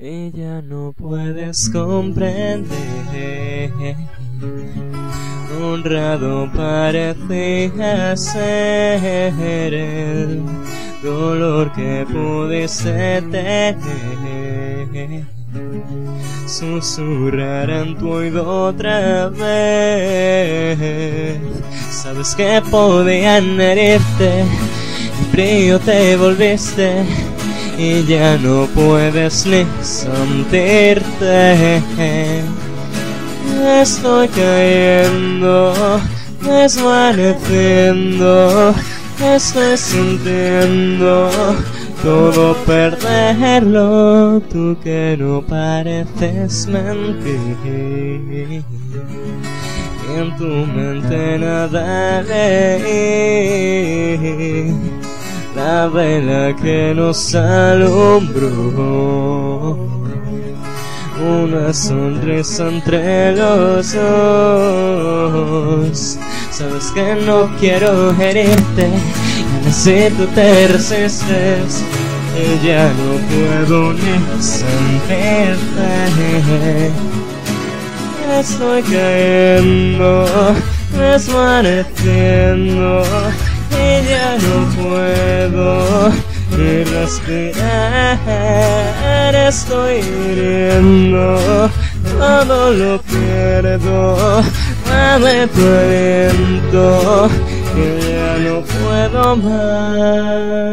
ya no puedes comprender. Honrado parece ser el dolor que pudiste tener. Susurrar en tu oído otra vez. Sabes que podían herirte, frío te volviste y ya no puedes ni sentirte. Estoy cayendo, desvaneciendo, estoy sintiendo todo perderlo, tú que no pareces mentir. En tu mente nada leí la vela que nos alumbró. Una sonrisa entre los dos. Sabes que no quiero herirte, si tú te resistes, ya no puedo ni sentirte. Estoy cayendo, desvaneciendo ya no puedo ni respirar. Estoy hiriendo, todo lo pierdo, tu aliento, que ya no puedo más.